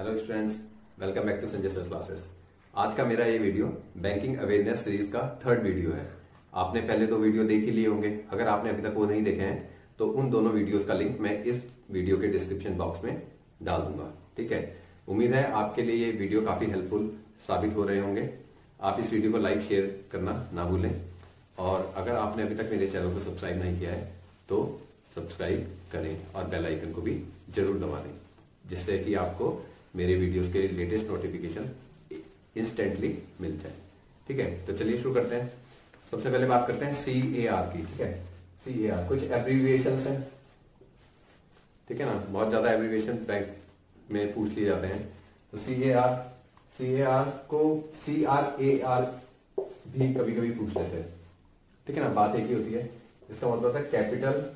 Hello students welcome back to Sanjay sir classes आज का मेरा ये वीडियो बैंकिंग अवेयरनेस सीरीज़ का थर्ड वीडियो है. आपने पहले दो वीडियो देख ही लिए होंगे. अगर आपने अभी तक वो नहीं देखे हैं तो उन दोनों वीडियोस का लिंक मैं इस वीडियो के डिस्क्रिप्शन बॉक्स में डाल दूँगा. ठीक है? उम्मीद है आपके लिए ये वीडियो काफ़ी हेल्पफुल साबित हो रहे होंगे. आप इस वीडियो को लाइक शेयर करना ना भूलें. और अगर आपने अभी तक मेरे चैनल को सब्सक्राइब नहीं किया है तो सब्सक्राइब करें और बेल आइकन को भी ज़रूर दबा दें, जिससे कि आपको मेरे वीडियोस के लेटेस्ट नोटिफिकेशन इंस्टेंटली मिल जाए ठीक है? तो चलिए शुरू करते हैं। सबसे पहले बात करते हैं सी ए आर की, ठीक है? सी ए आर कुछ एब्रीविएशन है। ठीक है ना? बहुत ज़्यादा एब्रीविएशन बैंक में पूछ लिए जाते हैं। तो C A R C A are को सी आर ए आर भी कभी कभी पूछ लेते हैं। ठीक है ना? बात एक ही होती है। इसका मतलब है कैपिटल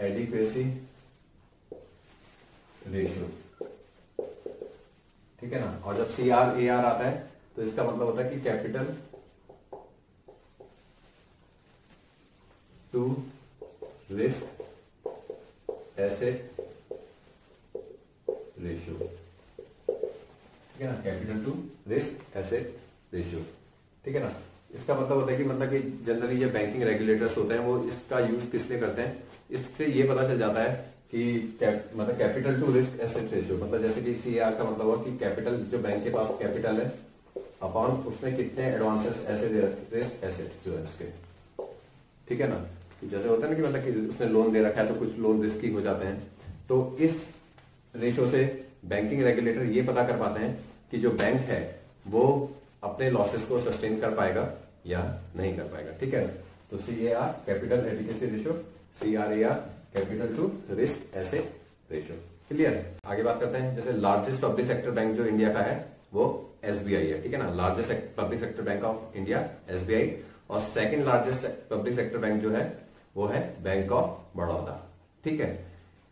एडिक्वेसी रेशियो ठीक है ना? और जब सी आर ए आर आता है तो इसका मतलब होता है कि capital to risk asset ratio ठीक है ना? Capital to risk asset ratio ठीक है ना? इसका मतलब होता है कि मतलब कि जनरली जो बैंकिंग रेगुलेटर्स होते हैं, वो इसका यूज़ किसने करते हैं? इससे ये पता चल जाता है कि मतलब capital to risk asset ratio मतलब जैसे कि सी का मतलब हुआ कि कैपिटल जो बैंक के पास कैपिटल है अपॉन उसने कितने एडवांसेस ऐसे दे रिस्क एसेट जो है उसके। ठीक है ना? जैसे होता है ना कि मतलब कि उसने लोन दे रखा है तो कुछ लोन रिस्की हो जाते हैं। तो इस रेशियो से बैंकिंग रेगुलेटर ये पता कर पाते हैं कि जो बैंक है, वो अपने लॉसेस को सस्टेन कर पाएगा या नहीं कर पाएगा। ठीक है ना? तो C A R capital adequacy ratio C R A R capital to risk asset ratio clear आगे बात करते हैं। जैसे लार्जेस्ट पब्लिक सेक्टर बैंक जो इंडिया का है, वो एसबीआई है, ठीक है ना? Largest public sector bank of India SBI और second largest public sector bank जो है, वो है बैंक ऑफ़ बड़ौदा ठीक है?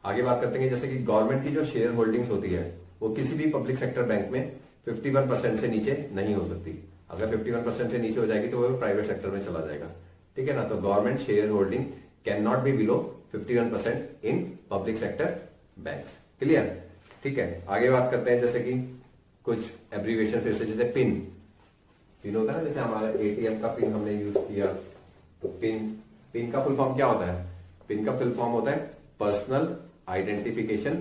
आगे बात करते हैं जैसे कि गवर्नमेंट की जो शेयर होल्डिंग्स होती है, वो किसी भी पब्लिक सेक्टर बैंक में 51 परसेंट से नीचे नहीं हो सकती। अगर 51 परसेंट से नीचे हो जाएगी तो वो प्राइवेट सेक्टर में चला जाएगा, ठीक है ना? तो government shareholding can not be below 51 percent in public sector banks clear ठीक है, आगे बात करते हैं जैसे कि कुछ एब्रीवेशन फिर से जैसे पिन पिन होता है ना जैसे हमारा एटीएम का पिन हमने यूज़ किया तो पिन पिन का फुल फॉर्म क्या होता है? पिन का फुल फॉर्म होता है पर्सनल आइडेंटिफिकेशन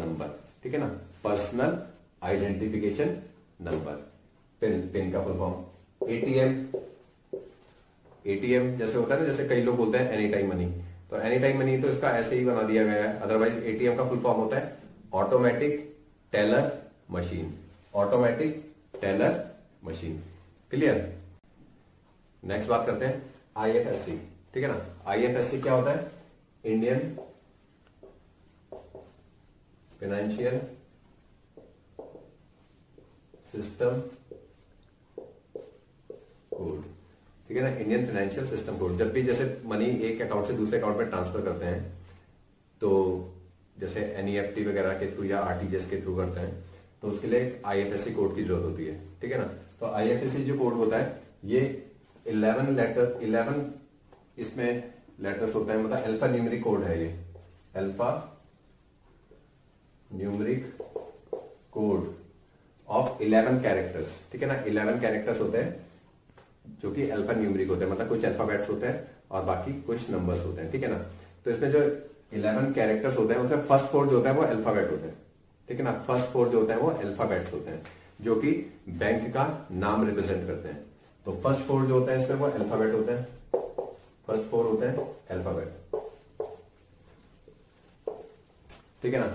नंबर ठीक है ना? Personal identification number PIN PIN का फुल फॉर्म एटीएम एटीएम जैसे होता है ना, जैसे कई लोग बोलते हैं एनी टाइम मनी तो एनी टाइम मनी तो इसका ऐसे ही बना दिया गया है। अदरवाइज़ एटीएम का फुल फॉर्म होता है। Automatic teller machine automatic teller machine clear next बात करते हैं। आईएफएससी ठीक है ना? आईएफएससी क्या होता है? इंडियन फाइनेंशियल सिस्टम कोड ठीक है ना इंडियन फाइनेंशियल सिस्टम कोड जब भी जैसे मनी एक अकाउंट से दूसरे अकाउंट में ट्रांसफ़र करते हैं तो जैसे एनईएफटी वगैरह के थ्रू या आरटीजीएस के थ्रू करते हैं तो उसके लिए आईएफएससी कोड की ज़रूरत होती है, ठीक है ना? तो आईएफएससी जो कोड होता है, ये 11 लेटर 11 इसमें लेटर्स होता है मतलब अल्फ़ा न्यूमरिक कोड है ये। Alpha numeric code of 11 characters ठीक है ना? 11 कैरेक्टर्स होते हैं जो कि अल्फ़ा न्यूमरिक होते हैं मतलब कुछ अल्फाबेट्स होते हैं और बाकी कुछ नंबर्स होते हैं, ठीक है ना? तो इसमें जो इलेवन कैरेक्टर्स होते हैं उसमें फ़र्स्ट फोर जो होता है वो अल्फ़ाबेट होते हैं, ठीक है ना? फ़र्स्ट फोर जो होता है वो अल्फाबेट्स होते हैं, जो कि बैंक का नाम रिप्रेजेंट करते हैं। तो फ़र्स्ट फोर जो होता है इसमें वो अल्फ़ाबेट होते हैं। फ़र्स्ट फोर होते हैं अल्फ़ाबेट ठीक है ना?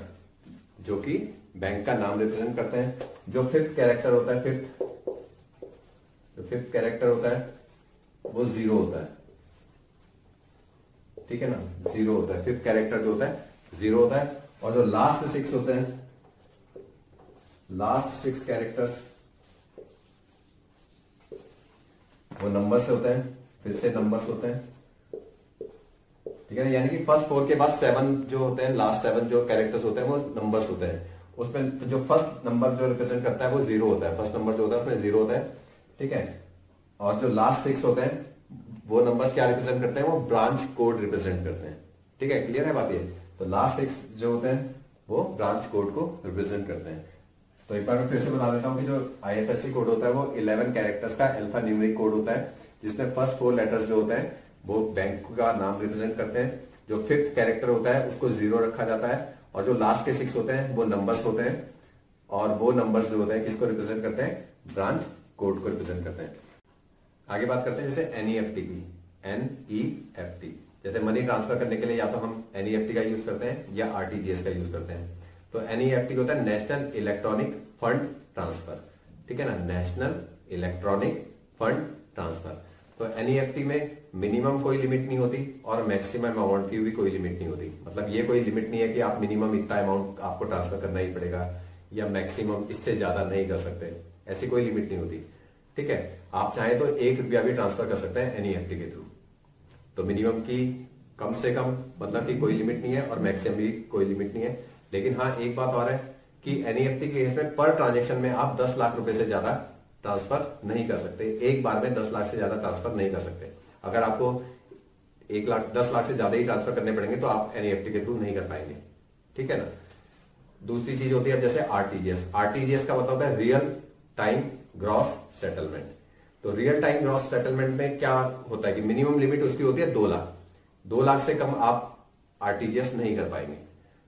जो कि बैंक का नाम रिप्रेजेंट करते हैं। जो फिफ्थ कैरेक्टर होता है फिफ्थ जो फिफ्थ कैरेक्टर होता है, वो ज़ीरो होता है। ठीक है ना? ज़ीरो होता है। फिफ्थ कैरेक्टर जो होता है ज़ीरो होता है। और जो लास्ट सिक्स होते हैं लास्ट सिक्स कैरेक्टर्स वो नंबर से होते हैं, फिर से नंबर्स होते हैं। ठीक है ना? यानी कि फ़र्स्ट फोर के बाद सेवन जो होते हैं लास्ट सेवन जो कैरेक्टर्स होते हैं, वो नंबर्स होते हैं। उसमें जो फ़र्स्ट नंबर जो रिप्रेजेंट करता है, वो ज़ीरो होता है। फ़र्स्ट नंबर जो होता है, उसमें ज़ीरो होता है। ठीक है? और जो लास्ट सिक्स होते हैं, वो नंबर्स क्या रिप्रेजेंट करते हैं? वो ब्रांच कोड रिप्रेजेंट करते हैं। ठीक है? क्लियर है बात ये? तो लास्ट सिक्स जो होते हैं, वो ब्रांच कोड को रिप्रेजेंट करते हैं। तो एक बार मैं फिर से बता देता हूँ कि जो आईएफएससी कोड होता है, वो 11 कैरेक्टर्स का अल्फ़ा न्यूमेरिक कोड होता है, जिसमें फ़र्स्ट फोर लेटर्स जो होते हैं, वो बैंक का नाम रिप्रेजेंट करते हैं। जो फिफ्थ कैरेक्टर होता है, उसको ज़ीरो रखा जाता है। और जो लास्ट के सिक्स होते हैं, वो नंबर्स होते हैं। और वो नंबर्स जो होते हैं, किसको रिप्रेजेंट करते हैं? ब्रांच कोड को रिप्रेजेंट करते हैं। आगे बात करते हैं जैसे एनईएफटी की। एन ई एफ़ टी जैसे मनी ट्रांसफ़र करने के लिए या तो हम एनईएफटी का यूज़ करते हैं या आरटीजीएस का यूज़ करते हैं। तो एनईएफटी होता है नेशनल इलेक्ट्रॉनिक फंड ट्रांसफ़र ठीक है ना? नेशनल इलेक्ट्रॉनिक फंड ट्रांसफ़र तो एनईएफटी में मिनिमम कोई लिमिट नहीं होती और मैक्सिमम अमाउंट की भी कोई लिमिट नहीं होती। मतलब ये कोई लिमिट नहीं है कि आप मिनिमम इतना अमाउंट आपको ट्रांसफ़र करना ही पड़ेगा या मैक्सिमम इससे ज़्यादा नहीं कर सकते। ऐसी कोई लिमिट नहीं होती। ठीक है? आप चाहे तो एक रुपया भी ट्रांसफ़र कर सकते हैं एनईएफटी के थ्रू तो मिनिमम की कम से कम मतलब की कोई लिमिट नहीं है और मैक्सिमम भी कोई लिमिट नहीं है। लेकिन हाँ एक बात और है कि एनईएफटी के केस में पर ट्रांजेक्शन में आप दस लाख रुपए से ज़्यादा ट्रांसफ़र नहीं कर सकते। एक बार में दस लाख से ज़्यादा ट्रांसफ़र नहीं कर सकते। अगर आपको एक लाख, दस लाख से ज़्यादा ही ट्रांसफ़र करने पड़ेंगे तो आप एनईएफटी के थ्रू नहीं कर पाएँगे। ठीक है ना? दूसरी चीज़ होती है जैसे आरटीजीएस आरटीजीएस का मतलब है रियल टाइम ग्रॉस सेटलमेंट तो रियल टाइम ग्रॉस सेटलमेंट में क्या होता है कि मिनिमम लिमिट उसकी होती है दो लाख। दो लाख से कम आप आरटीजीएस नहीं कर पाएँगे।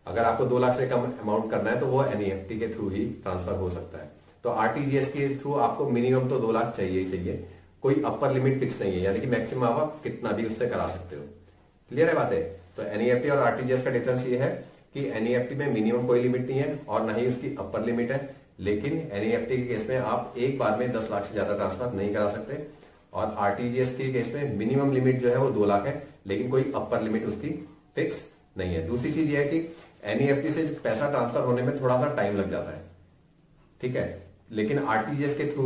अगर आपको दो लाख से कम अमाउंट करना है तो वो एनईएफटी के थ्रू ही ट्रांसफ़र हो सकता है। तो आरटीजीएस के थ्रू आपको मिनिमम तो दो लाख चाहिए ही चाहिए। कोई अपर लिमिट फिक्स नहीं है, यानी कि मैक्सिमम आप कितना भी उससे करा सकते हो। क्लियर है बात? है तो एनईएफटी और आरटीजीएस का डिफरेंस ये है कि एनईएफटी में मिनिमम कोई लिमिट नहीं है और ना ही उसकी अपर लिमिट है। लेकिन एनईएफटी के केस में आप एक बार में दस लाख से ज़्यादा ट्रांसफ़र नहीं करा सकते। और आरटीजीएस के केस में मिनिमम लिमिट जो है वो दो लाख है, लेकिन कोई अपर लिमिट उसकी फिक्स नहीं है। दूसरी चीज़ यह है कि एनईएफटी से पैसा ट्रांसफ़र होने में थोड़ा सा टाइम लग जाता है। ठीक है? लेकिन आरटीजीएस के थ्रू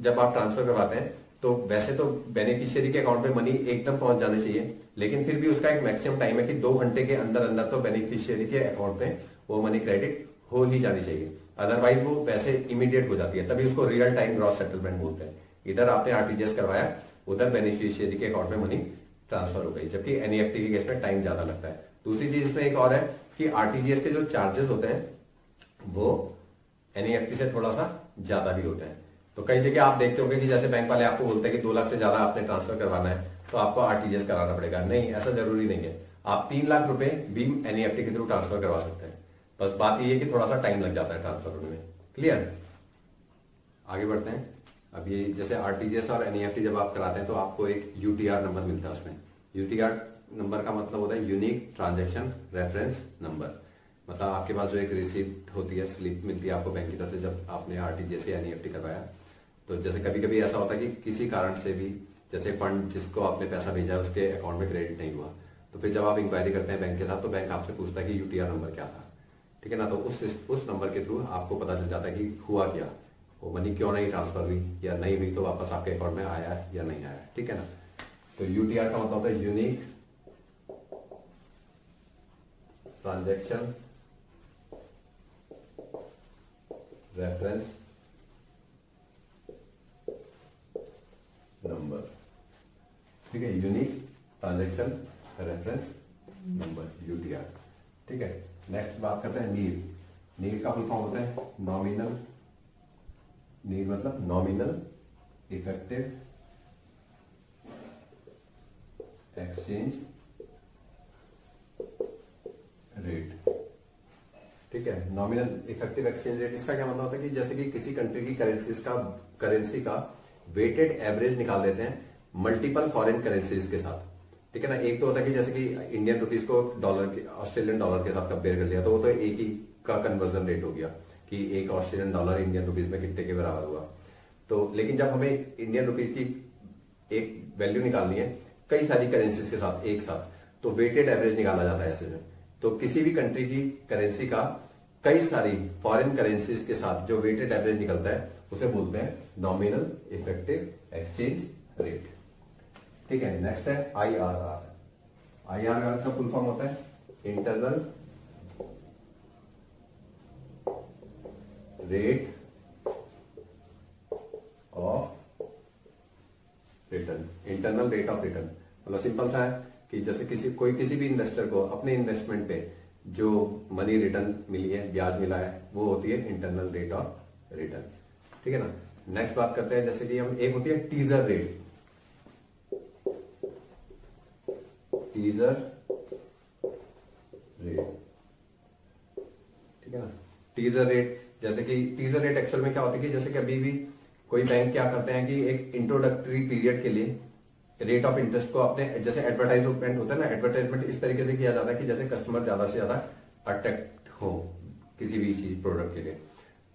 जब आप ट्रांसफ़र करवाते हैं तो वैसे तो बेनिफिशियरी के अकाउंट में मनी एकदम पहुँच जाने चाहिए, लेकिन फिर भी उसका एक मैक्सिमम टाइम है कि दो घंटे के अंदर अंदर तो बेनिफिशियरी के अकाउंट में वो मनी क्रेडिट हो ही जानी चाहिए। अदरवाइज़ वो पैसे इमीडिएट हो जाती है। तभी उसको रियल टाइम ग्रॉस सेटलमेंट बोलते हैं। इधर आपने आरटीजीएस करवाया, उधर बेनिफिशियरी के अकाउंट में मनी ट्रांसफ़र हो गई, जबकि एनईएफटी के केस में टाइम ज़्यादा लगता है। दूसरी चीज़ इसमें एक और है कि आरटीजीएस के जो चार्जेस होते हैं, वो एनईएफटी से थोड़ा सा ज़्यादा भी होते हैं। तो कई जगह आप देखते होंगे कि जैसे बैंक वाले आपको बोलते हैं कि दो लाख से ज़्यादा आपने ट्रांसफ़र करवाना है तो आपको आरटीजीएस कराना पड़ेगा। नहीं, ऐसा ज़रूरी नहीं है। आप तीन लाख रुपए भी एनईएफटी के थ्रू ट्रांसफ़र करवा सकते हैं। बस बात यह है कि थोड़ा सा टाइम लग जाता है ट्रांसफ़र होने में। क्लियर आगे बढ़ते हैं। अब ये जैसे आरटीजीएस और एनईएफटी जब आप कराते हैं तो आपको एक यूटीआर नंबर मिलता है उसमें। यूटीआर नंबर का मतलब होता है यूनिक ट्रांजेक्शन रेफरेंस नंबर मतलब आपके पास जो एक रिसिप्ट होती है स्लिप मिलती है आपको बैंक की तरफ़ से जब आपने आरटीजीएस या एनईएफटी करवाया। तो जैसे कभी कभी ऐसा होता है कि किसी कारण से भी, जैसे फंड जिसको आपने पैसा भेजा है, उसके अकाउंट में क्रेडिट नहीं हुआ। तो फिर जब आप इंक्वायरी करते हैं बैंक के साथ तो बैंक आपसे पूछता है कि यूटीआर नंबर क्या था। ठीक है ना? तो उस उस नंबर के थ्रू आपको पता चल जाता है कि हुआ क्या। वो मनी क्यों नहीं ट्रांसफ़र हुई या नहीं हुई तो वापस आपके अकाउंट में आया या नहीं आया, ठीक है ना? तो यूटीआर का मतलब होता है यूनिक ट्रांजेक्शन रेफरेंस नंबर ठीक है? Unique transaction reference number UTR ठीक है? नेक्स्ट बात करते हैं नीर नीर का फुल फॉर्म होता है नॉमिनल नीर मतलब नॉमिनल इफ़ेक्टिव एक्सचेंज रेट ठीक है? नॉमिनल इफ़ेक्टिव एक्सचेंज रेट इसका क्या मतलब होता है कि जैसे कि किसी कंट्री की करेंसी का करेंसी का वेटेड एवरेज निकाल देते हैं मल्टीपल फॉरेन करेंसीज के साथ। ठीक है ना, एक तो होता है कि जैसे कि इंडियन रुपीज़ को डॉलर के ऑस्ट्रेलियन डॉलर के साथ कंपेयर कर लिया तो वो तो एक ही का कन्वर्जन रेट हो गया कि एक ऑस्ट्रेलियन डॉलर इंडियन रुपीज़ में कितने के बराबर हुआ। तो लेकिन जब हमें इंडियन रुपीज़ की एक वैल्यू निकालनी है, कई सारी करेंसीज के साथ, एक साथ तो वेटेड एवरेज निकाला जाता है ऐसे में। तो किसी भी कंट्री की करेंसी का कई सारी फॉरेन करेंसीज के साथ जो वेटेड एवरेज निकलता है, उसे बोलते हैं नॉमिनल इफ़ेक्टिव एक्सचेंज रेट ठीक है नेक्स्ट है I R R I R R का फुल फॉर्म होता है internal rate of return internal rate of return मतलब सिंपल सा है कि जैसे किसी, कोई किसी भी इन्वेस्टर को अपने इन्वेस्टमेंट पे जो मनी रिटर्न मिली है, ब्याज मिला है, वो होती है इंटरनल रेट ऑफ़ रिटर्न ठीक है ना? नेक्स्ट बात करते हैं, जैसे कि हम, एक होती है टीजर रेट टीजर रेट ठीक है ना? टीजर रेट जैसे कि टीजर रेट एक्चुअल में क्या होती है कि जैसे कि अभी भी कोई बैंक क्या करते हैं कि एक इंट्रोडक्टरी पीरियड के लिए रेट ऑफ़ इंटरेस्ट को अपने, जैसे एडवर्टाइजमेंट होता है ना एडवर्टाइजमेंट इस तरीके से किया जाता है कि जैसे कस्टमर ज़्यादा से ज़्यादा अट्रैक्ट हो किसी भी चीज़ प्रोडक्ट के लिए।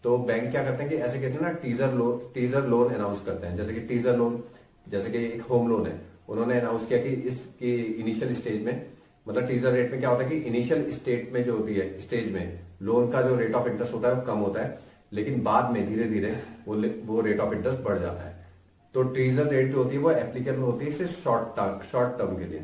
तो बैंक क्या करते हैं कि ऐसे कहते हैं ना teaser loan teaser loan announce करते हैं। जैसे कि टीजर लोन जैसे कि एक होम लोन है। उन्होंने अनाउंस किया कि इसकी इनिशियल स्टेज में मतलब टीजर रेट में क्या होता है कि इनिशियल स्टेट में जो होती है स्टेज में लोन का जो रेट ऑफ़ इंटरेस्ट होता है वो कम होता है, लेकिन बाद में धीरे धीरे वो वो रेट ऑफ़ इंटरेस्ट बढ़ जाता है। तो टीजर रेट जो होती है वो एप्लीकेबल होती है सिर्फ़ शॉर्ट टर्म शॉर्ट टर्म के लिए।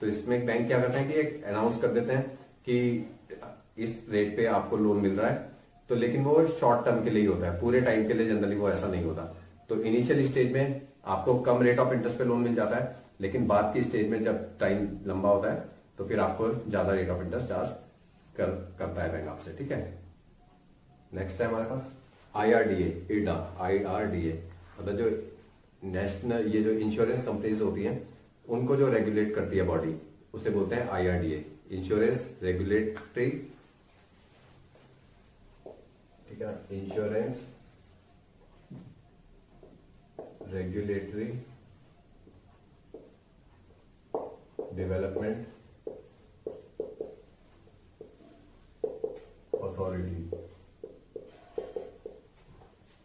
तो इसमें बैंक क्या करते हैं कि एक अनाउंस कर देते हैं कि इस रेट पे आपको लोन मिल रहा है। तो लेकिन वो शॉर्ट टर्म के लिए ही होता है, पूरे टाइम के लिए जनरली वो ऐसा नहीं होता। तो इनिशियल स्टेज में आपको कम रेट ऑफ़ इंटरेस्ट पे लोन मिल जाता है, लेकिन बाद की स्टेज में जब टाइम लंबा होता है तो फिर आपको ज़्यादा रेट ऑफ़ इंटरेस्ट चार्ज कर, करता है बैंक आपसे, ठीक है? नेक्स्ट है हमारे पास आईआरडीए इडा आईआरडीए मतलब जो नेशनल ये जो इंश्योरेंस कंपनीज़ होती हैं, उनको जो रेगुलेट करती है बॉडी उसे बोलते हैं आईआरडीए इंश्योरेंस रेगुलेटरी ठीक है इंश्योरेंस रेगुलेटरी डेवलपमेंट अथॉरिटी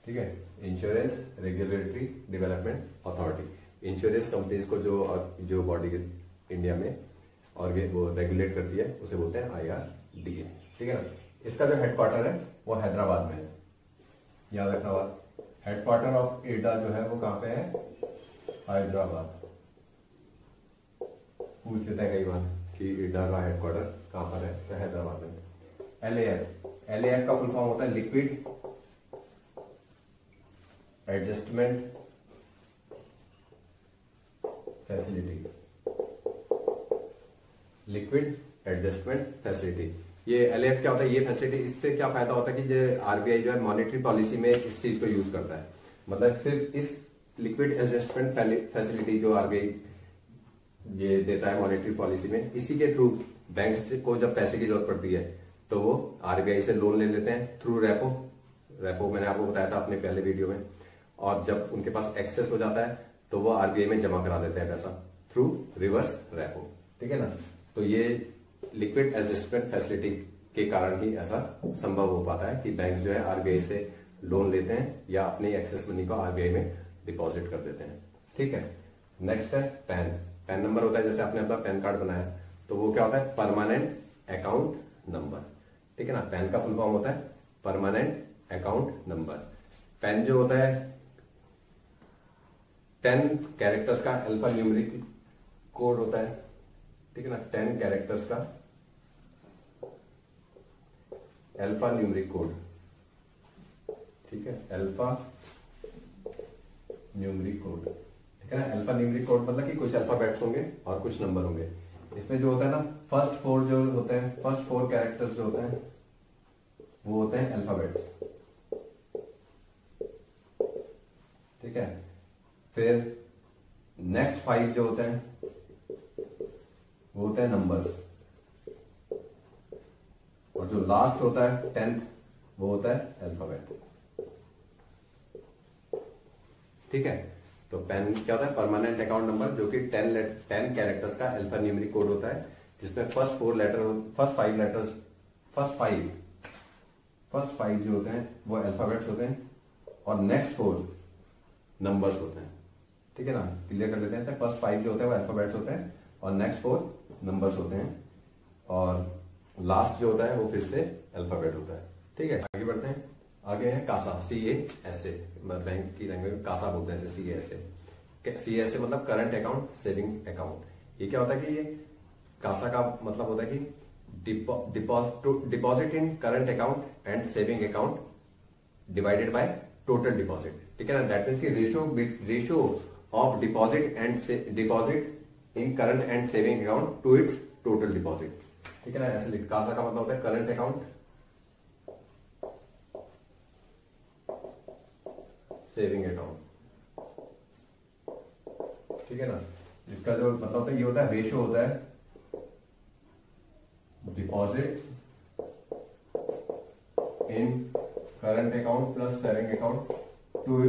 ठीक है? Insurance regulatory development authority insurance companies को जो जो बॉडी इंडिया में और वो रेगुलेट करती है, उसे बोलते हैं आईआरडीए ठीक है ना? इसका जो हेडक्वार्टर है, वो हैदराबाद में है। याद रखना बात। हेडक्वार्टर ऑफ़ एडा जो है वो कहाँ पे है? हैदराबाद। पूछ लेते हैं कई बार कि एडा का हेडक्वार्टर कहाँ पर है? तो हैदराबाद में। एल एल ए का फुल फॉर्म होता है liquid adjustment facility liquid adjustment facility ये एलएफ क्या होता है? ये फैसिलिटी इससे क्या फ़ायदा होता है कि जो आरबीआई जो है मॉनेटरी पॉलिसी में इस चीज़ को यूज़ करता है। मतलब सिर्फ़ इस लिक्विड एडजस्टमेंट फैसिलिटी जो आरबीआई ये देता है मॉनेटरी पॉलिसी में, इसी के थ्रू बैंक को जब पैसे की ज़रूरत पड़ती है तो वो आरबीआई से लोन ले लेते हैं थ्रू रेपो रेपो मैंने आपको बताया था अपने पहले वीडियो में। और जब उनके पास एक्सेस हो जाता है तो वो आरबीआई में जमा करा देते हैं पैसा थ्रू रिवर्स रेपो ठीक है ना? तो ये लिक्विड एडजस्टमेंट फैसिलिटी के कारण ही ऐसा संभव हो पाता है कि बैंक जो है आरबीआई से लोन लेते हैं या अपनी एक्सेस मनी को आरबीआई में डिपॉजिट कर देते हैं। ठीक है? नेक्स्ट है पैन। पैन नंबर होता है, जैसे आपने अपना पैन कार्ड बनाया तो वो क्या होता है? परमानेंट अकाउंट नंबर ठीक है ना? पैन का फुल फॉर्म होता है परमानेंट अकाउंट नंबर पैन जो होता है टेन कैरेक्टर्स का अल्फ़ा न्यूमरिक कोड होता है। ठीक है ना? टेन कैरेक्टर्स का अल्फ़ा न्यूमरिक कोड ठीक है? अल्फ़ा न्यूमरिक कोड ठीक है ना? अल्फ़ा न्यूमरिक कोड मतलब कि कुछ अल्फाबेट्स होंगे और कुछ नंबर होंगे। इसमें जो होता है ना फ़र्स्ट फोर जो होते हैं फ़र्स्ट फोर कैरेक्टर्स जो होते हैं, वो होते हैं अल्फाबेट्स ठीक है? फिर नेक्स्ट फाइव जो होते हैं, वो होते हैं नंबर्स और जो लास्ट होता है टेंथ वो होता है अल्फ़ाबेट ठीक है? तो पेन क्या होता है? परमानेंट अकाउंट नंबर जो कि टेन टेन कैरेक्टर्स का अल्फ़ा न्यूमरिक कोड होता है, जिसमें first four letter first five letters first five first five जो होते हैं, वो अल्फाबेट्स होते हैं, और नेक्स्ट फोर नंबर्स होते हैं. ठीक है ना? क्लियर कर लेते हैं? फ़र्स्ट फाइव जो होते हैं, वो अल्फाबेट्स होते हैं, और नेक्स्ट फोर नंबर्स होते हैं, और लास्ट जो होता है, वो फिर से अल्फ़ाबेट होता है। ठीक है? आगे बढ़ते हैं। आगे है CASA C A S A bank की लैंग्वेज कासा बोलते हैं C S A C S A मतलब करंट अकाउंट सेविंग अकाउंट ये क्या होता है कि ये कासा का मतलब होता है कि deposit in current account and saving account divided by total deposit ठीक है ना? दैट मीन की ratio ratio of deposit and deposit in current and saving account to its total deposit ठीक है ना, ऐसे लिख कासा का मतलब होता है करंट अकाउंट सेविंग अकाउंट ठीक है ना, इसका जो मतलब होता है, ये होता है रेशियो होता है। Deposit in current account plus saving account to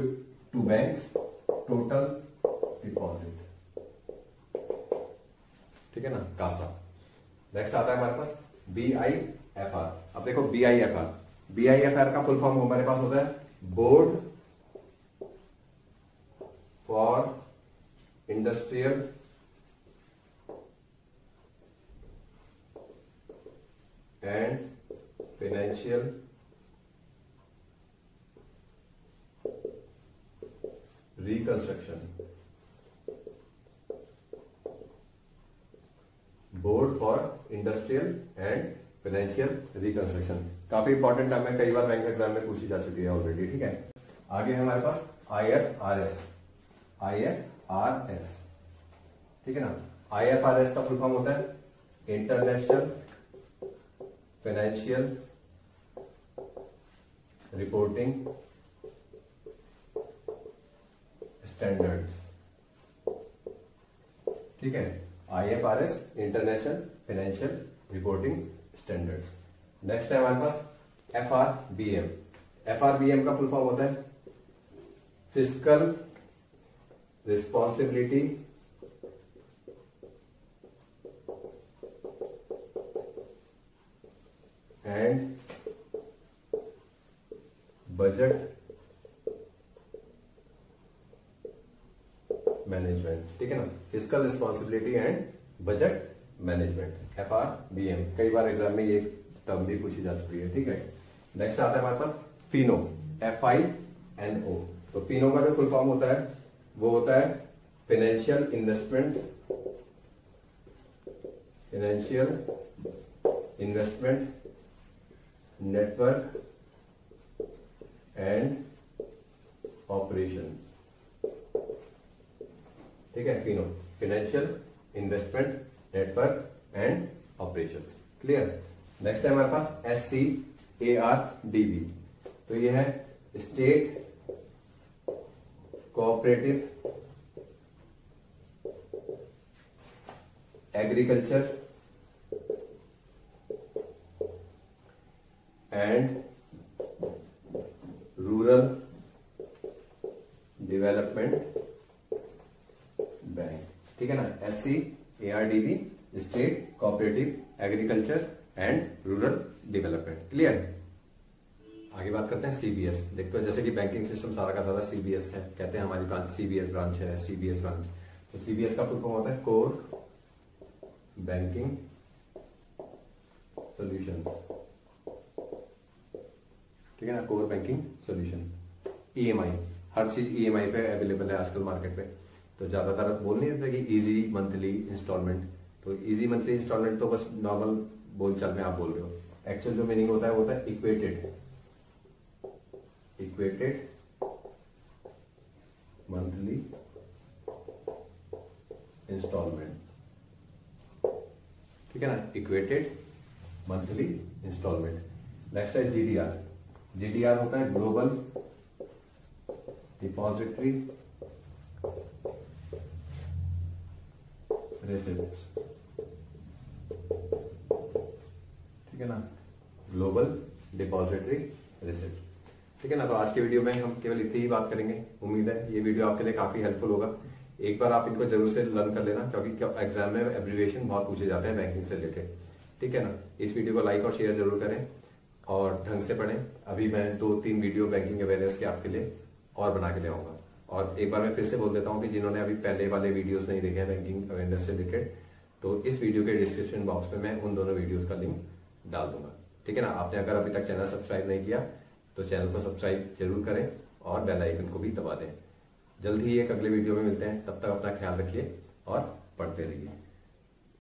to bank's total deposit ठीक है ना, कासा। नेक्स्ट आता है हमारे पास बी आई एफ़ आर अब देखो B I F R B I F R का फुल फॉर्म हमारे पास होता है board for industrial and financial reconstruction board for industrial and financial reconstruction काफ़ी इंपॉर्टेंट टर्म है कई बार बैंक एग्ज़ाम में पूछी जा चुकी है ऑलरेडी ठीक है? आगे हमारे पास I F R S I F R S ठीक है ना? आई एफ़ आर एस का फुल फॉर्म होता है इंटरनेशनल फाइनेंशियल रिपोर्टिंग स्टैंडर्ड्स ठीक है? I F R S international financial reporting standards next है हमारे पास F R B M F R B M का फुल फॉर्म होता है physical responsibility and budget management ठीक है ना? Physical responsibility and budget management F R B M कई बार एग्ज़ाम में ये टर्म भी पूछी जा चुकी है, ठीक है? नेक्स्ट आता है हमारे पास FINO F I N O तो फिनो का जो फुल फॉर्म होता है, वो होता है financial investment financial investment network and operation ठीक है FINO financial investment network and operation clear next है हमारे पास S C A R D B तो ये है state cooperative agriculture and rural development bank ठीक है ना? S C A R D B state cooperative agriculture and rural development clear आगे बात करते हैं सीबीएस देखते हैं जैसे कि बैंकिंग सिस्टम सारा का सारा सीबीएस है. कहते हैं हमारी ब्रांच सीबीएस ब्रांच है सीबीएस ब्रांच तो सीबीएस का फुल फॉर्म होता है कोर बैंकिंग सोल्यूशन ठीक है ना? कोर बैंकिंग सॉल्यूशन ईएमआई हर चीज़ ईएमआई पे अवेलेबल है आजकल मार्केट में तो ज़्यादातर बोल नहीं देते कि इजी मंथली इंस्टॉलमेंट तो इजी मंथली इंस्टॉलमेंट तो बस नॉर्मल बोलचाल में आप बोल रहे हो। एक्चुअल जो मीनिंग होता है, वो होता है इक्वेटेड इक्वेटेड मंथली इंस्टॉलमेंट ठीक है ना? इक्वेटेड मंथली इंस्टॉलमेंट नेक्स्ट है जीडीआर जीडीआर होता है ग्लोबल डिपॉजिटरी रेसिप्ट ठीक है ना? ग्लोबल डिपॉजिटरी रिसिप्ट ठीक है ना? तो आज के वीडियो में हम केवल इतनी ही बात करेंगे। उम्मीद है ये वीडियो आपके लिए काफ़ी हेल्पफुल होगा। एक बार आप इनको ज़रूर से लर्न कर लेना, क्योंकि एग्ज़ाम में एब्रीवेशन बहुत पूछे जाते हैं बैंकिंग से रिलेटेड ठीक है ना? इस वीडियो को लाइक और शेयर ज़रूर करें और ढंग से पढ़ें। अभी मैं दो तीन वीडियो बैंकिंग अवेयरनेस के आपके लिए और बना के ले आऊँगा। और एक बार मैं फिर से बोल देता हूँ कि जिन्होंने अभी पहले वाले वीडियोस नहीं देखे हैं बैंकिंग अवेयरनेस से रिलेटेड तो इस वीडियो के डिस्क्रिप्शन बॉक्स में मैं उन दोनों वीडियोस का लिंक डाल दूँगा। ठीक है ना? आपने अगर अभी तक चैनल सब्सक्राइब नहीं किया तो चैनल को सब्सक्राइब ज़रूर करें और बेल आइकन को भी दबा दें। जल्द ही एक अगले वीडियो में मिलते हैं। तब तक अपना ख्याल रखिए और पढ़ते रहिए।